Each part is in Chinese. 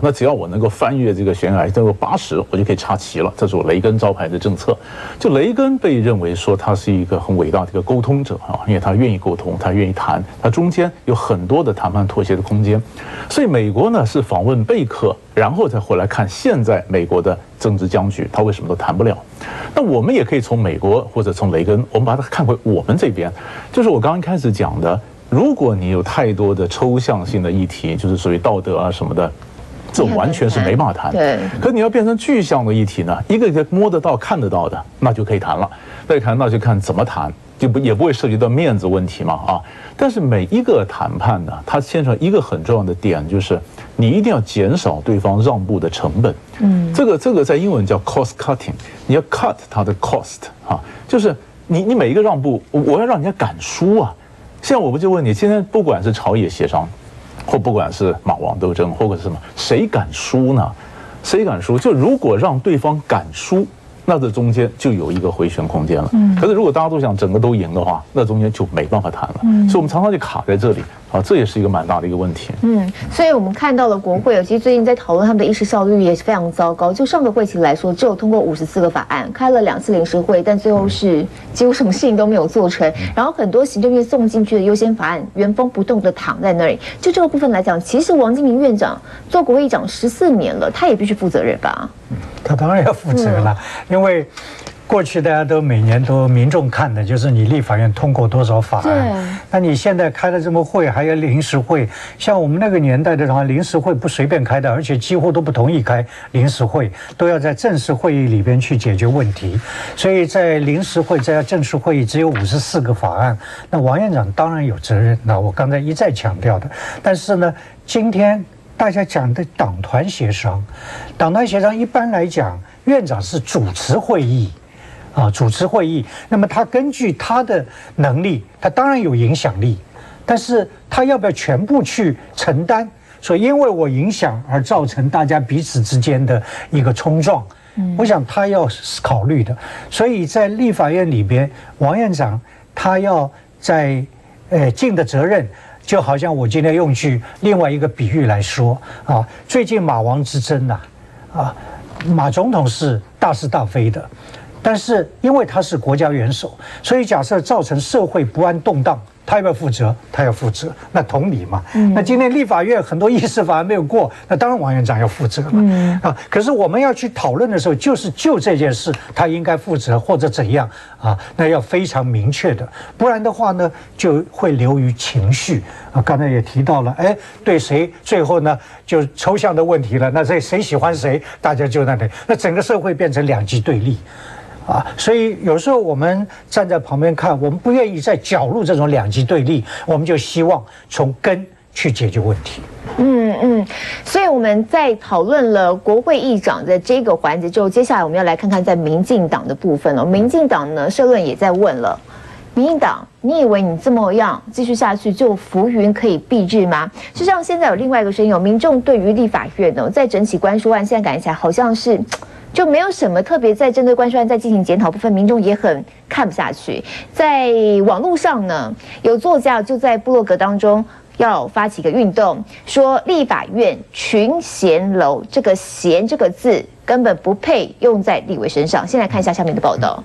那只要我能够翻越这个悬崖，能够八十，我就可以插旗了。这是我雷根招牌的政策。就雷根被认为说他是一个很伟大的一个沟通者啊，因为他愿意沟通，他愿意谈，他中间有很多的谈判妥协的空间。所以美国呢是访问贝克，然后再回来看现在美国的政治僵局，他为什么都谈不了？那我们也可以从美国或者从雷根，我们把它看回我们这边，就是我刚刚开始讲的，如果你有太多的抽象性的议题，就是属于道德啊什么的。这完全是没办法谈。对。可你要变成具象的议题呢？一个一个摸得到、看得到的，那就可以谈了。再谈那就看怎么谈，就不也不会涉及到面子问题嘛啊。但是每一个谈判呢，它牵扯一个很重要的点，就是你一定要减少对方让步的成本。嗯。这个这个在英文叫 cost cutting，你要 cut 它的 cost 啊，就是你你每一个让步，我要让人家敢输啊。现在我不就问你，今天不管是朝野协商。或不管是马王斗争，或者是什么，谁敢输呢？谁敢输？就如果让对方敢输，那这中间就有一个回旋空间了。嗯。可是如果大家都想整个都赢的话，那中间就没办法谈了。嗯。所以我们常常就卡在这里。啊，这也是一个蛮大的一个问题。嗯，所以我们看到了国会，其实最近在讨论他们的议事效率也是非常糟糕。就上个会期来说，只有通过五十四个法案，开了两次临时会，但最后是几乎什么事情都没有做成。然后很多行政院送进去的优先法案原封不动的躺在那里。就这个部分来讲，其实王金明院长做国会议长十四年了，他也必须负责任吧？他当然要负责了，因为。过去大家都每年都民众看的就是你立法院通过多少法案，那你现在开了这么会，还有临时会，像我们那个年代的话，临时会不随便开的，而且几乎都不同意开临时会，都要在正式会议里边去解决问题。所以在临时会在正式会议只有五十四个法案，那王院长当然有责任。那我刚才一再强调的，但是呢，今天大家讲的党团协商，党团协商一般来讲，院长是主持会议。啊，主持会议，那么他根据他的能力，他当然有影响力，但是他要不要全部去承担？说因为我影响而造成大家彼此之间的一个冲撞，我想他要考虑的。所以在立法院里边，王院长他要在呃尽的责任，就好像我今天用句另外一个比喻来说啊，最近马王之争呐，啊，马总统是大是大非的。但是因为他是国家元首，所以假设造成社会不安动荡。他要不要负责？他要负责，那同理嘛。那今天立法院很多议事法案没有过，那当然王院长要负责了啊。可是我们要去讨论的时候，就是就这件事，他应该负责或者怎样啊？那要非常明确的，不然的话呢，就会流于情绪啊。刚才也提到了，哎，对谁最后呢就抽象的问题了。那谁谁喜欢谁，大家就那里，那整个社会变成两极对立。啊，所以有时候我们站在旁边看，我们不愿意再搅入这种两极对立，我们就希望从根去解决问题。嗯嗯，所以我们在讨论了国会议长的这个环节之后，接下来我们要来看看在民进党的部分了。民进党呢，社论也在问了，民进党，你以为你这么样继续下去就浮云可以蔽日吗？实际上，现在有另外一个声音，有民众对于立法院呢，在整起关书案，现在感觉起来好像是。就没有什么特别在针对关税案在进行检讨部分，民众也很看不下去。在网络上呢，有作家就在部落格当中要发起一个运动，说立法院群贤楼这个“贤”这个字根本不配用在立委身上。先来看一下下面的报道。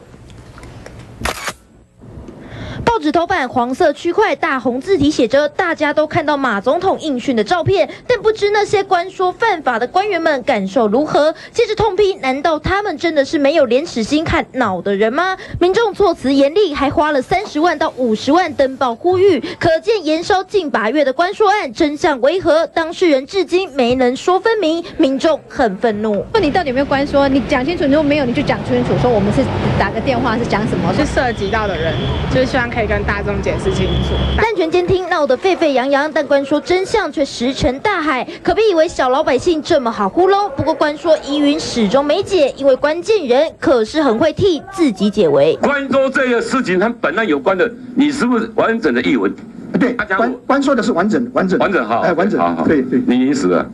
报纸头版黄色区块大红字体写着：“大家都看到马总统应讯的照片，但不知那些官说犯法的官员们感受如何。”接着痛批：“难道他们真的是没有廉耻心、看脑的人吗？”民众措辞严厉，还花了三十万到五十万登报呼吁，可见延烧近八月的官说案真相为何？当事人至今没能说分明，民众很愤怒。问你到底有没有官说？你讲清楚，如果没有，你就讲清楚，说我们是打个电话，是讲什么？是涉及到的人，就是希望可以。跟大众解释清楚。蛋权监听闹得沸沸扬扬，但官说真相却石沉大海，可别以为小老百姓这么好糊弄。不过官说疑云始终没解，因为关键人可是很会替自己解围。关说这个事情，和本案有关的，你是不是完整的译文？对，他讲关关说的是完整完整完整哈，哎，完整好，好对对。你已经死了，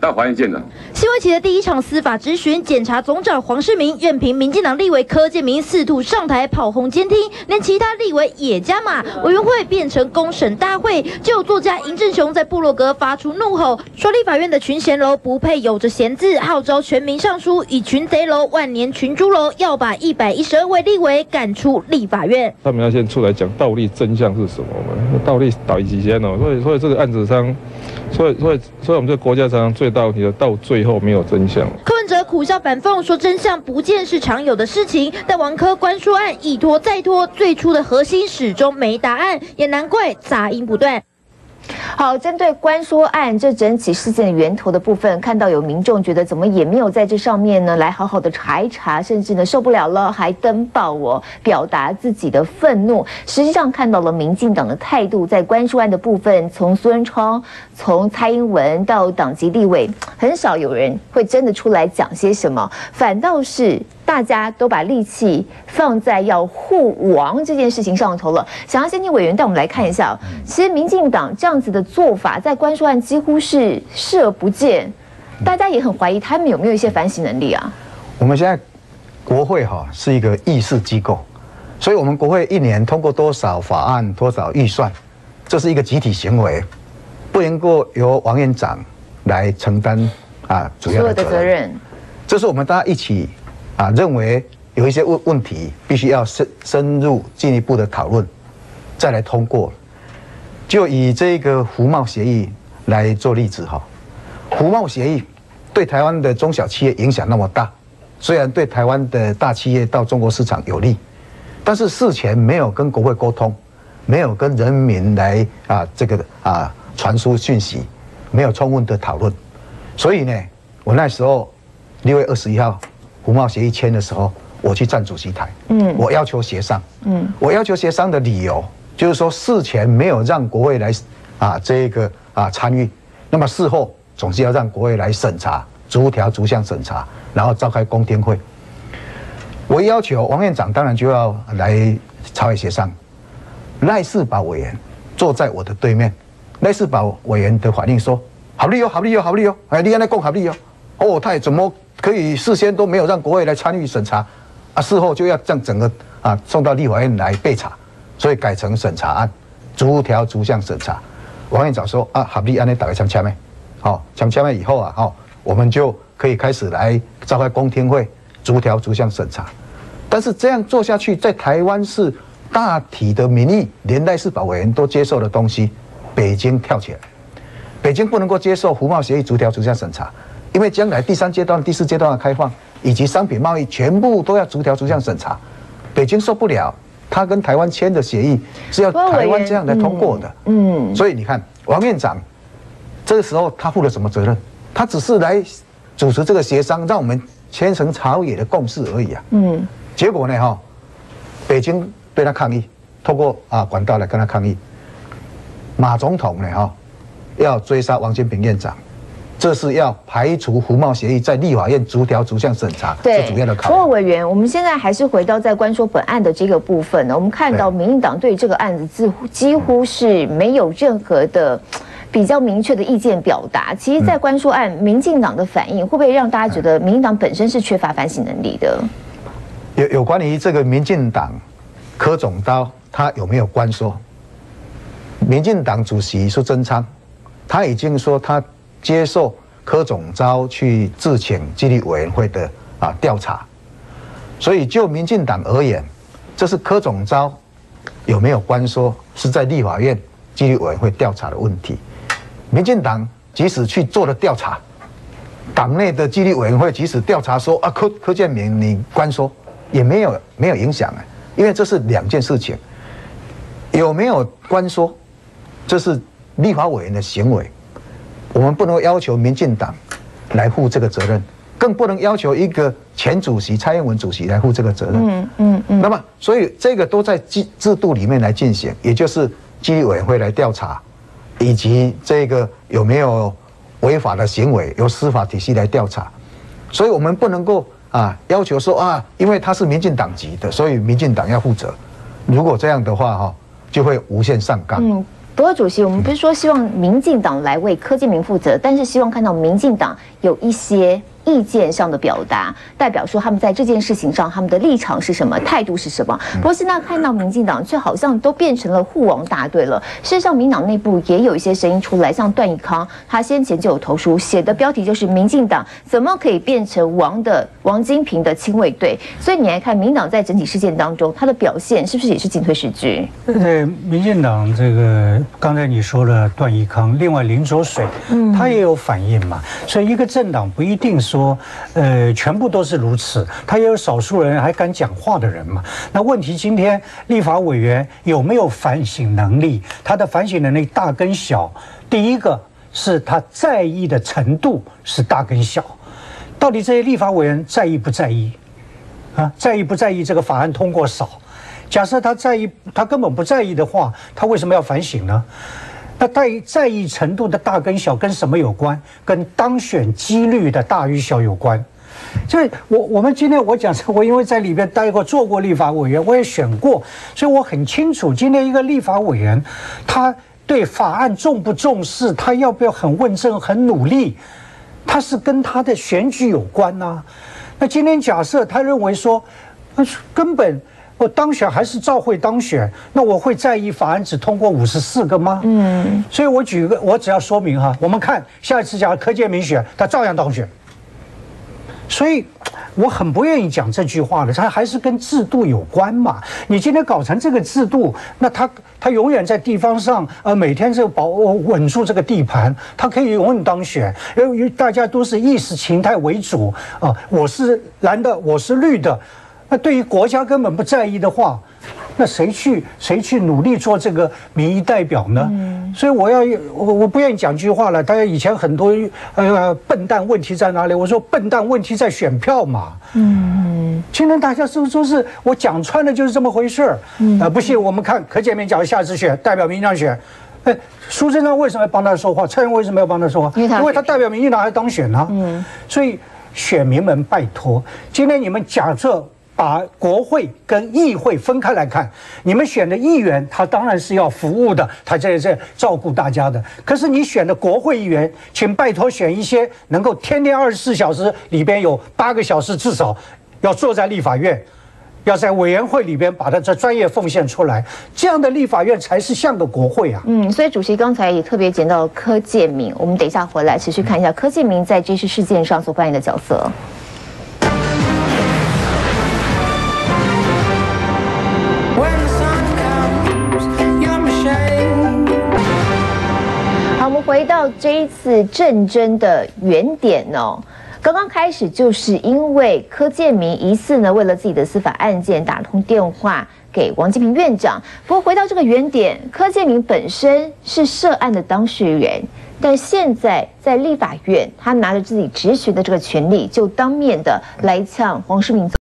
到法院见了。新闻期的第一场司法质询，检察总长黄世明任凭民进党立委柯建明四兔上台跑红监听，连其他立委也加码，委员会变成公审大会。就有作家尹正雄在部落格发出怒吼，说立法院的群贤楼不配有着贤字，号召全民上书，以群贼楼、万年群猪楼，要把一百一十二位立委赶出立法院。他们要先出来讲道理真相是什么嘛？道理倒几先哦，所以所以这个案子上，所以所以所以我们这个国家常常最大问题的到最后没有真相。柯文哲苦笑反讽说：“真相不见是常有的事情，但王科官说案一拖再拖，最初的核心始终没答案，也难怪杂音不断。”好，针对关说案这整起事件的源头的部分，看到有民众觉得怎么也没有在这上面呢来好好的查一查，甚至呢受不了了还登报我表达自己的愤怒。实际上看到了民进党的态度，在关说案的部分，从苏文昌、从蔡英文到党籍立委，很少有人会真的出来讲些什么，反倒是。大家都把力气放在要护王这件事情上头了。想要先听委员带我们来看一下，其实民进党这样子的做法，在关税案几乎是视而不见，大家也很怀疑他们有没有一些反省能力啊。我们现在国会哈是一个议事机构，所以我们国会一年通过多少法案、多少预算，这是一个集体行为，不能够由王院长来承担啊主要的责任。这是我们大家一起。啊，认为有一些问问题必须要深深入进一步的讨论，再来通过。就以这个服贸协议来做例子哈，服贸协议对台湾的中小企业影响那么大，虽然对台湾的大企业到中国市场有利，但是事前没有跟国会沟通，没有跟人民来啊这个啊传输讯息，没有充分的讨论，所以呢，我那时候六月二十一号。服贸协议签的时候，我去站主席台，嗯，我要求协商，嗯，我要求协商的理由就是说事前没有让国会来，啊，这个啊参与，那么事后总是要让国会来审查，逐条逐项审查，然后召开公听会。我要求王院长当然就要来朝野协商，赖世宝委员坐在我的对面，赖世宝委员的反应说：好利哦，好利哦，好利哦，哎，你安来讲好利哦，哦，他也怎么？可以事先都没有让国会来参与审查，啊，事后就要将整个啊送到立法院来备查，所以改成审查案，逐条逐项审查。王院长说啊，合理，安尼打个枪枪没？好，枪枪了以后啊，好，我们就可以开始来召开公听会，逐条逐项审查。但是这样做下去，在台湾是大体的民意，连带是保委员都接受的东西，北京跳起来，北京不能够接受服贸协议逐条逐项审查。因为将来第三阶段、第四阶段的开放，以及商品贸易，全部都要逐条逐项审查。北京受不了，他跟台湾签的协议是要台湾这样来通过的。嗯，所以你看，王院长这个时候他负了什么责任？他只是来主持这个协商，让我们签成朝野的共识而已啊。嗯，结果呢？哈，北京对他抗议，通过啊管道来跟他抗议。马总统呢？哈，要追杀王金平院长。这是要排除服贸协议在立法院逐条逐项审查，是主要的考虑。不过委员，我们现在还是回到在关说本案的这个部分呢。我们看到民进党对这个案子几乎几乎是没有任何的比较明确的意见表达。其实，在关说案，民进党的反应会不会让大家觉得民进党本身是缺乏反省能力的？有有关于这个民进党柯总刀他有没有关说？民进党主席苏贞昌他已经说他。接受柯总召去自请纪律委员会的啊调查，所以就民进党而言，这是柯总召有没有关说是在立法院纪律委员会调查的问题。民进党即使去做了调查，党内的纪律委员会即使调查说啊柯柯建明你关说也没有没有影响啊，因为这是两件事情，有没有关说，这是立法委员的行为。我们不能要求民进党来负这个责任，更不能要求一个前主席蔡英文主席来负这个责任。嗯嗯嗯。那么，所以这个都在制制度里面来进行，也就是纪律委员会来调查，以及这个有没有违法的行为，由司法体系来调查。所以我们不能够啊要求说啊，因为他是民进党籍的，所以民进党要负责。如果这样的话哈，就会无限上纲。嗯。不过主席，我们不是说希望民进党来为柯建明负责，但是希望看到民进党有一些。意见上的表达，代表说他们在这件事情上他们的立场是什么，态度是什么。不过现在看到民进党却好像都变成了护王大队了。事实上，民党内部也有一些声音出来，像段义康，他先前就有投书，写的标题就是“民进党怎么可以变成王的王金平的亲卫队”。所以你来看，民党在整体事件当中，他的表现是不是也是进退失据？对，民进党这个刚才你说了段义康，另外林卓水，嗯，他也有反应嘛。所以一个政党不一定说。说，呃，全部都是如此。他也有少数人还敢讲话的人嘛？那问题今天立法委员有没有反省能力？他的反省能力大跟小？第一个是他在意的程度是大跟小。到底这些立法委员在意不在意？啊，在意不在意这个法案通过少？假设他在意，他根本不在意的话，他为什么要反省呢？那在在意程度的大跟小跟什么有关？跟当选几率的大与小有关。所以，我我们今天我讲，我因为在里边待过，做过立法委员，我也选过，所以我很清楚，今天一个立法委员，他对法案重不重视，他要不要很问政、很努力，他是跟他的选举有关呐。那今天假设他认为说，根本。我当选还是照会当选，那我会在意法案只通过五十四个吗？嗯，所以我举个，我只要说明哈，我们看下一次假如柯建明选，他照样当选。所以我很不愿意讲这句话的，他还是跟制度有关嘛。你今天搞成这个制度，那他他永远在地方上，呃，每天就保稳住这个地盘，他可以永远当选，因为大家都是意识形态为主啊，我是蓝的，我是绿的。那对于国家根本不在意的话，那谁去谁去努力做这个民意代表呢？所以我要我我不愿意讲句话了。大家以前很多呃笨蛋问题在哪里？我说笨蛋问题在选票嘛。嗯，今天大家是不是说是我讲穿了就是这么回事儿？啊，不信我们看柯建明讲下次选代表民进党选，哎，苏贞昌为什么要帮他说话？蔡英文为什么要帮他说话？因为他代表民进党还当选呢。嗯，所以选民们拜托，今天你们假设。把国会跟议会分开来看，你们选的议员，他当然是要服务的，他在这照顾大家的。可是你选的国会议员，请拜托选一些能够天天二十四小时里边有八个小时至少要坐在立法院，要在委员会里边把他这专业奉献出来，这样的立法院才是像个国会啊。嗯，所以主席刚才也特别讲到柯建明，我们等一下回来持续看一下柯建明在这次事件上所扮演的角色。回到这一次战争的原点哦，刚刚开始就是因为柯建明疑似呢为了自己的司法案件打通电话给王金平院长。不过回到这个原点，柯建明本身是涉案的当事人，但现在在立法院，他拿着自己职权的这个权利，就当面的来呛黄世明。